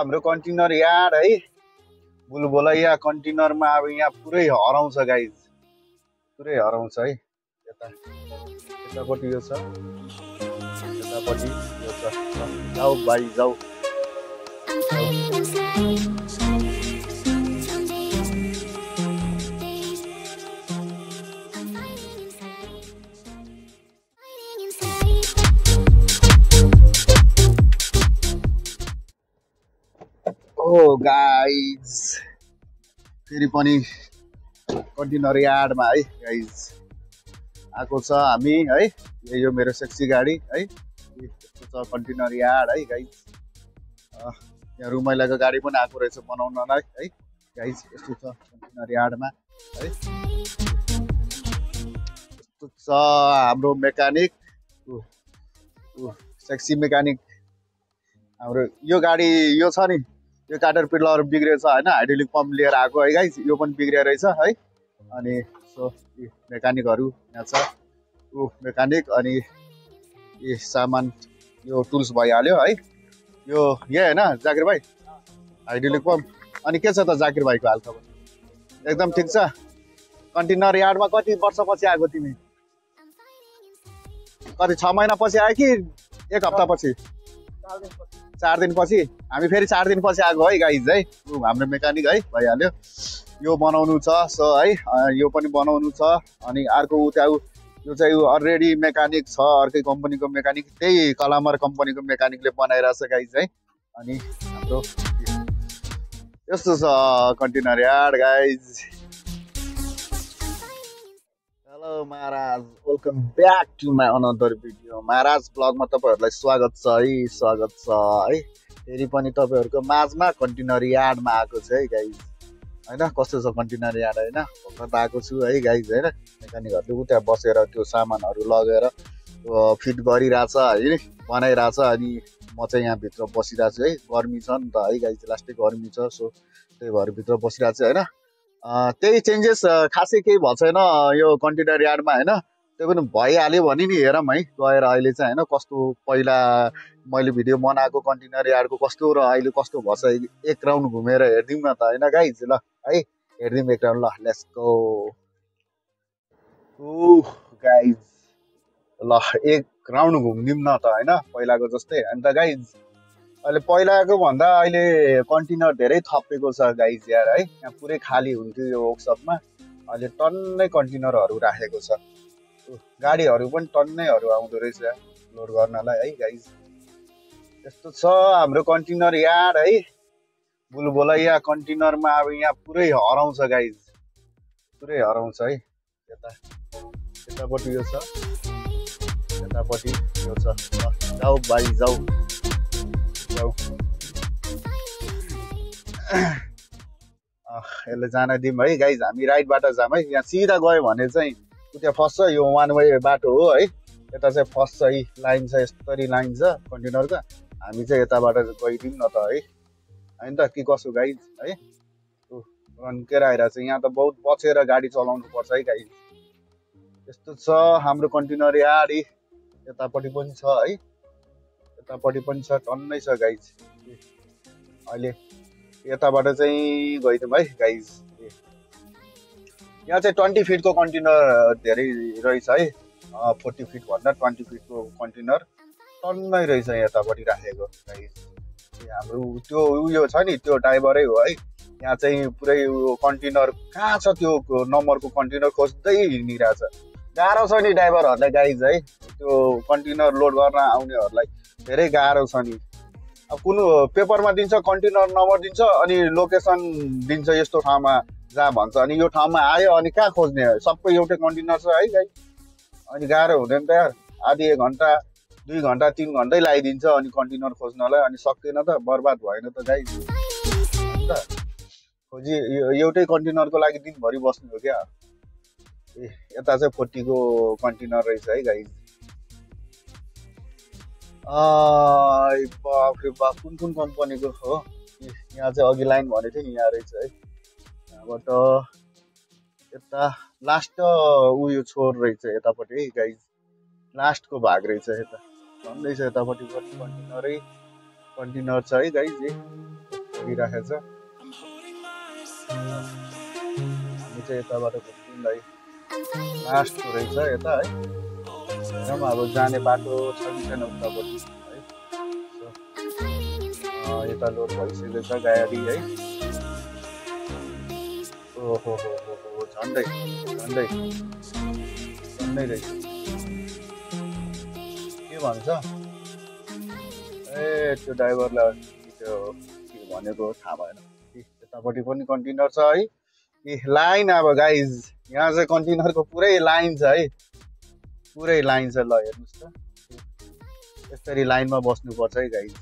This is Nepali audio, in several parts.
हाम्रो कन्टेनर यार्ड है। बुलबुलैया कन्टेनरमा अब यहाँ पुरै हराउँछ गाइज पुरै हराउँछ है। यता यतापट्टि यो छ। यतापट्टि यो छ। जाऊ भाइ जाऊ। गाइज फेरि पनि कन्टेनर यार्डमा है गाइज आएको छ हामी है यो मेरो सेक्सी गाडी है। छ कन्टेनर यार्ड है गाइज यहाँ रुमैलाको गाडी पनि आएको रहेछ बनाउनलाई है। गाइज यस्तो छ कन्टेनर यार्डमा है। यस्तो छ हाम्रो मेकानिक सेक्सी मेकानिक हाम्रो यो गाडी यो छ नि। यो काटर पिलर बिग्रेछ होइन? हाइड्रोलिक पम्प लिएर आएको है गाइज यो पनि बिग्रिया रहेछ है? अनि सो मेकानिकहरू यहाँ छ। ऊ मेकानिक अनि यी सामान यो टुल्स भइहाल्यो है? यो यही होइन जाकिर भाइ? हाइड्रोलिक पम्प अनि के छ त जाकिर भाइको हालखबर एकदम ठिक छ? कन्टेनर यार्डमा कति वर्षपछि आएको तिमी? कति छ महिनापछि आयो कि एक हप्तापछि? चार दिनपछि हामी फेरि चार दिनपछि आएको है गाइज है। हाम्रो मेकानिक है भइहाल्यो। यो बनाउनु छ सो है। यो पनि बनाउनु छ अनि अर्को त्यहाँ यो चाहिँ अलरेडी मेकानिक छ अर्कै कम्पनीको मेकानिक त्यही कलामर कम्पनीको मेकानिकले बनाइरहेछ गाइज है। अनि हाम्रो यस्तो छ कन्टेनर यार्ड गाइज हेलो महाराज welcome back to my another video महाराज ब्लगमा तपाईँहरूलाई स्वागत छ है? स्वागत छ है? फेरि पनि तपाईँहरूको माझमा कन्टेनर यार्डमा आएको छ है गाइज होइन? कस्तो छ कन्टेनर यार्ड होइन? भर्खर आएको छु है गाइज होइन? मेकानिकहरूले उता बसेर त्यो सामानहरू लगेर फिट गरिरहेछ है? बनाइरहेछ अनि म चाहिँ यहाँभित्र बसिरहेको छु है? गर्मी छ नि त है गाइज लास्टै गर्मी छ सो त्यही भएर भित्र बसिरहेको छु होइन? त्यही चेन्जेस खासै केही भएको छैन यो कन्टेनर यार्डमा होइन? त्यो पनि भइहाल्यो भने नि हेरौँ है गएर अहिले चाहिँ होइन कस्तो पहिला मैले भिडियो बनाएको कन्टेनर यार्डको कस्तो र अहिले कस्तो भएछ एक राउन्ड घुमेर हेरिदिउँ न त होइन गाइज ल है हेरिदिउँ एक राउन्ड ल लेट्स गो गाइज ल एक राउन्ड घुमिदिउँ न त होइन पहिलाको जस्तै अन्त गाइज अहिले पहिलाको भन्दा अहिले कन्टेनर धेरै थपेको छ गाइज यार है। यहाँ पुरै खाली हुन्थ्यो यो वर्कसपमा अहिले टन्नै कन्टेनरहरू राखेको छ। गाडीहरू पनि टन्नैहरू आउँदो रहेछ लोड गर्नलाई है गाइज यस्तो छ हाम्रो कन्टेनर यार्ड है। बुलबुलैया कन्टेनरमा अब यहाँ पुरै हराउँछ गाइज पुरै हराउँछ है। यता यतापट्टि यो छ। यतापट्टि यो छ। जाऊ भाइ जाऊ। अँ, यसले जान दिउँ है गाइज हामी राइटबाट जाऊँ है। यहाँ सिधा गयो भने चाहिँ उता फस्छ यो वान वे बाटो हो है। यता चाहिँ फस्छ है लाइन छ यस्तरी लाइन छ कन्टेनरको हामी चाहिँ यताबाट गइदिउँ न त है। होइन त के कसो गाइज है। रन्केर आइरहेको छ यहाँ त बहुत बचेर गाडी चलाउनु पर्छ है गाइज यस्तो छ हाम्रो कन्टेनर यार्ड है। यतापट्टि पनि छ है। यतापट्टि पनि छ टन्नै छ गाइज अहिले यताबाट चाहिँ गइदिउँ है गाइज यहाँ चाहिँ ट्वेन्टी फिटको कन्टेनर धेरै रहेछ है। फोर्टी फिट भन्दा ट्वेन्टी फिटको कन्टेनर टन्नै रहेछ यतापट्टि राखेको गाइज हाम्रो त्यो उयो छ नि त्यो ड्राइभरै हो है। यहाँ चाहिँ पुरै कन्टेनर कहाँ छ त्यो नम्बरको कन्टेनर खोज्दै हिँडिरहेछ। गाह्रो छ नि ड्राइभरहरूलाई गाइज है। त्यो कन्टेनर लोड गर्न आउनेहरूलाई धेरै गाह्रो छ नि। अब कुन पेपरमा दिन्छ कन्टेनर नम्बर दिन्छ अनि लोकेसन दिन्छ यस्तो ठाउँमा जहाँ भन्छ। अनि यो ठाउँमा आयो अनि कहाँ खोज्ने? सबै एउटै कन्टेनर छ है गाई। अनि गाह्रो हुँदैन त यार। आधी एक घन्टा दुई घन्टा तिन घन्टै लगाइदिन्छ अनि कन्टेनर खोज्नलाई अनि सकिएन त बर्बाद भएन त गाई। खोजी एउटै कन्टेनरको लागि दिनभरि बस्नु हो क्या? ए यता चाहिँ फोर्टीको कन्टेनर रहेछ है गाई। कुन कुन कम्पनीको हो? यहाँ चाहिँ अघि लाइन भनेको थियो नि यहाँ रहेछ है। यहाँबाट यता लास्ट उयो छोर रहेछ यतापट्टि है गाइज लास्टको भाग रहेछ यता। झन्डै यतापट्टि कन्टेनरै कन्टेनर छ है गाइज ए गरिराखेको छ। हामी चाहिँ यताबाट घुम्नुलाई लास्टको रहेछ यता है। हेरौँ अब जाने बाटो छ कि छैन उतापट्टि है। यता लोड भइसकेको छ गाडी है। ओहो हो हो हो झन्डै झन्डै झन्डै रहेछ। के भन्छ? ए त्यो ड्राइभरलाई त्यो के भनेको थाहा भएन। यतापट्टि पनि कन्टेनर छ है। ए लाइन अब गाइज यहाँ चाहिँ कन्टेनरको पुरै लाइन छ है। पुरै लाइन छ ल हेर्नुहोस् त। यसरी लाइनमा बस्नुपर्छ है गाइज।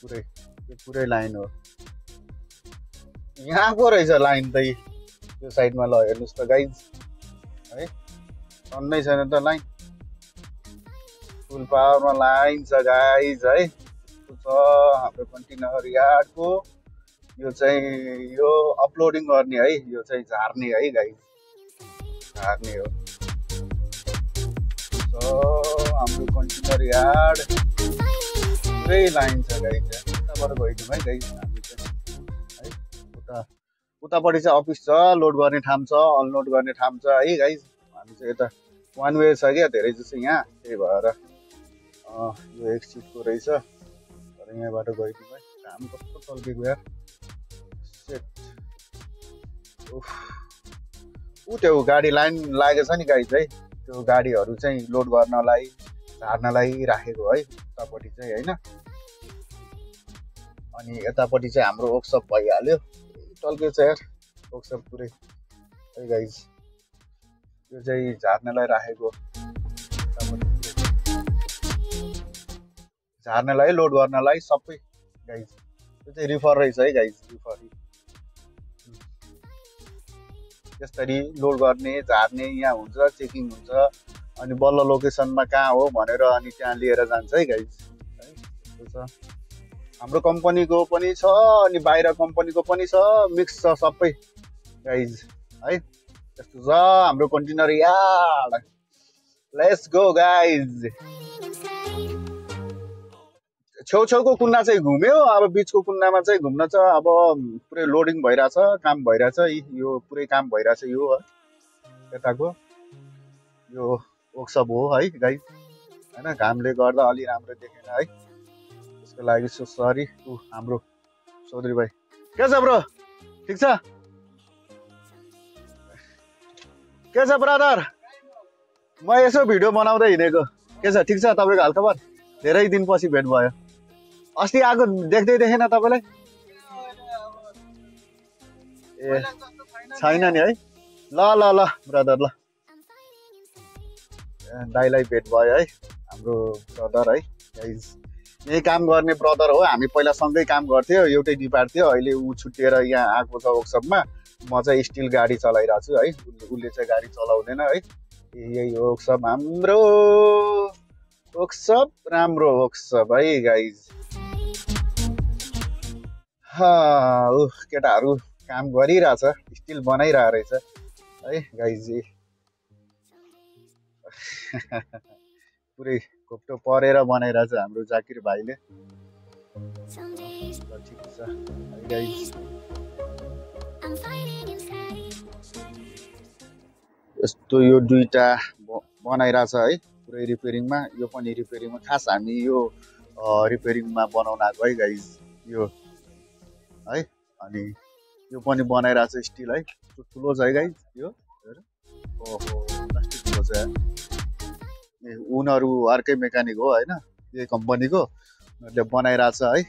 पुरै यो पुरै लाइन हो। यहाँ पो रहेछ लाइन त यी। साइडमा ल हेर्नुहोस् त गाइज। है सन्नै छैन त लाइन। फुल पावरमा लाइन छ गाइज है। छ हाम्रो कन्टेनर यार्डको यो चाहिँ यो अपलोडिङ गर्ने है। यो चाहिँ झार्ने है गाइज। झार्ने हो। हाम्रो कन्टेनर यार्ड। पुरै लाइन छ गाइज उताबाट गइदिउँ है गाइज हामी चाहिँ है उता उतापट्टि चाहिँ अफिस छ लोड गर्ने ठाउँ छ अनलोड गर्ने ठाउँ छ है गाइज हामी चाहिँ यता वान वे छ क्या धेरै जस्तो यहाँ। त्यही भएर यो एक सिटको रहेछ। तर यहाँबाट गइदिउँ है। घाम कस्तो चल्केको यार। सेट त्यो गाडी लाइन लागेको छ नि गाइज है त्यो गाडीहरू चाहिँ लोड गर्नलाई झार्नलाई राखेको है उतापट्टि चाहिँ होइन। अनि यतापट्टि चाहिँ हाम्रो वर्कसप भइहाल्यो। टल्के यार वर्कसप पुरै है गाइज यो चाहिँ झार्नलाई राखेको। झार्नलाई लोड गर्नलाई सबै गाइज यो चाहिँ रिफर रहेछ है गाइज रिफर यसरी लोड गर्ने झार्ने यहाँ हुन्छ चेकिङ हुन्छ अनि बल्ल लोकेसनमा कहाँ हो भनेर अनि त्यहाँ लिएर जान्छ है गाइज है छ। हाम्रो कम्पनीको पनि छ अनि बाहिर कम्पनीको पनि छ मिक्स छ सबै गाइज है यस्तो छ हाम्रो container yard let's go guys छेउछेउको कुन्ना चाहिँ घुम्यो अब बिचको कुन्नामा चाहिँ घुम्न चाहिँ अब पुरै लोडिङ भइरहेछ काम भइरहेछ यी- पुरै काम भइरहेछ यो यताको यो वर्कसप हो है गाइज होइन घामले गर्दा अलि राम्रो देखेन है त्यसको लागि सो सरी ऊ हाम्रो चौधरी भाइ। के छ ब्रो? ठिक छ? के छ ब्रदर? म यसो भिडियो बनाउँदै हिँडेको। के छ ठिक छ? तपाईँको हालखबर? धेरै दिनपछि भेट भयो। अस्ति आएको देख्दै देखेन तपाईँलाई? ए छैन नि है। ल ल ल ब्रदर ल। ए, दाइलाई भेट भयो है हाम्रो ब्रदर है। यही काम गर्ने ब्रदर हो। हामी पहिला सँगै काम गर्थ्यो एउटै डिपार्ट थियो। अहिले ऊ छुट्टिएर यहाँ आएको छ वर्कसपमा। म चाहिँ स्टिल गाडी चलाइरहेको छु है। उसले चाहिँ गाडी चलाउँदैन है। यही वर्कसप हाम्रो। वर्कसप राम्रो वर्कसप है गाइज केटाहरू काम गरिरहेछ स्टिल बनाइरहेको रहेछ। है गाइज। पुरै घोप्टो परेर बनाइरहेछ हाम्रो जाकिर भाइले। ठिक छ। यस्तो यो दुईटा ब- बनाइरहेछ है पुरै रिपेयरिङमा। यो पनि रिपेयरिङमा। खास हामी यो रिपेयरिङमा बनाउन आएको है गाइज। यो है। अनि यो पनि बनाइरहेछ स्टिल है। ठुलो छ यो। ओहो कस्तो ठुलो छ। ए उनीहरू अर्कै मेकानिक हो होइन? यही कम्पनीको। उनीहरूले बनाइरहेछ है।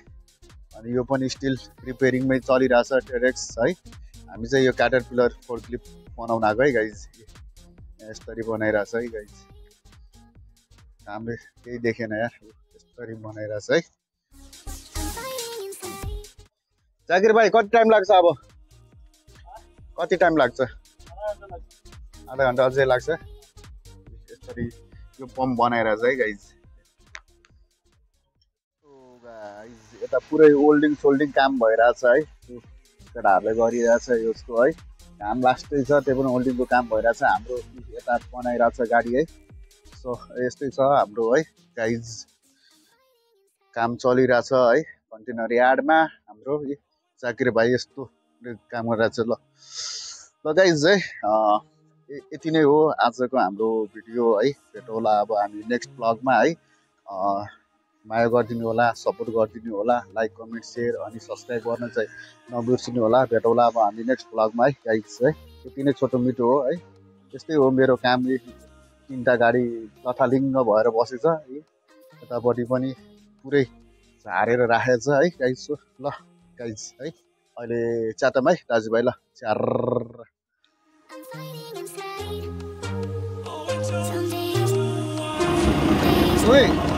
अनि यो पनि स्टिल रिपेयरिङमै चलिरहेछ टेरेक्स है। हामी चाहिँ यो क्याटर पिलर फोर क्लिप बनाउन आएको है गाइज यसरी बनाइरहेछ है गाइज हामीले केही देखेन यार। यसरी बनाइरहेछ है। जाकिर भाइ कति टाइम लाग्छ अब? कति टाइम लाग्छ? आधा घन्टा अझै लाग्छ। यसरी यो पम्प बनाइरहेछ है गाइज यता पुरै ओल्डिङ सोल्डिङ काम भइरहेछ है। केटाहरूले गरिरहेछ यसको है। काम लास्टै छ त्यो पनि होल्डिङको काम भइरहेछ। हाम्रो यता बनाइरहेछ गाडी है। सो यस्तै छ हाम्रो है गाइज काम चलिरहेछ है। कन्टेनर यार्डमा हाम्रो जाकिर भाइ यस्तो काम गरिरहेको छ ल। ल गाइज है यति नै हो आजको हाम्रो भिडियो है। भेट होला अब हामी नेक्स्ट ब्लगमा है। माया गरिदिनु होला सपोर्ट गरिदिनु होला लाइक कमेन्ट सेयर अनि सब्सक्राइब गर्न चाहिँ नबिर्सिनु होला। भेट होला अब हामी नेक्स्ट ब्लगमा है गाइज है। यति नै छोटो मिठो हो है। त्यस्तै हो मेरो काम तिनवटा गाडी लथालिङ्ग भएर बसेछ है। यतापट्टि पनि पुरै झारेर राखेको छ है। गाइज ल। गाइज है? अहिले च्याटम है दाजुभाइ ल च्यार। I'm